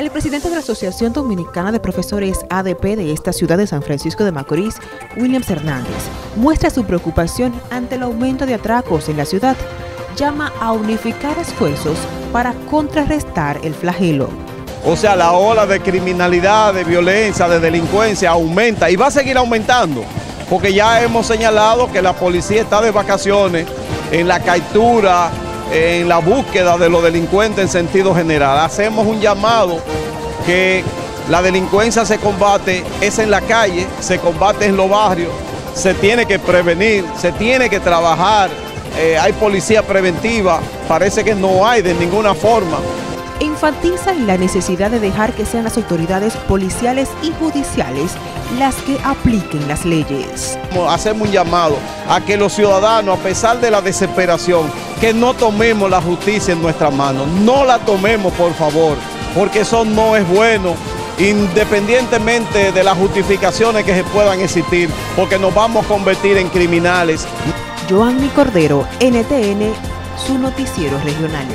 El presidente de la Asociación Dominicana de Profesores ADP de esta ciudad de San Francisco de Macorís, Williams Hernández, muestra su preocupación ante el aumento de atracos en la ciudad. Llama a unificar esfuerzos para contrarrestar el flagelo. O sea, la ola de criminalidad, de violencia, de delincuencia aumenta y va a seguir aumentando, porque ya hemos señalado que la policía está de vacaciones en la captura, en la búsqueda de los delincuentes en sentido general. Hacemos un llamado que la delincuencia se combate, es en la calle, se combate en los barrios, se tiene que prevenir, se tiene que trabajar, eh, hay policía preventiva, parece que no hay de ninguna forma. Enfatizan la necesidad de dejar que sean las autoridades policiales y judiciales las que apliquen las leyes. Hacemos un llamado a que los ciudadanos, a pesar de la desesperación, que no tomemos la justicia en nuestras manos. No la tomemos, por favor, porque eso no es bueno, independientemente de las justificaciones que se puedan existir, porque nos vamos a convertir en criminales. Joanny Cordero, NTN, su noticiero regional.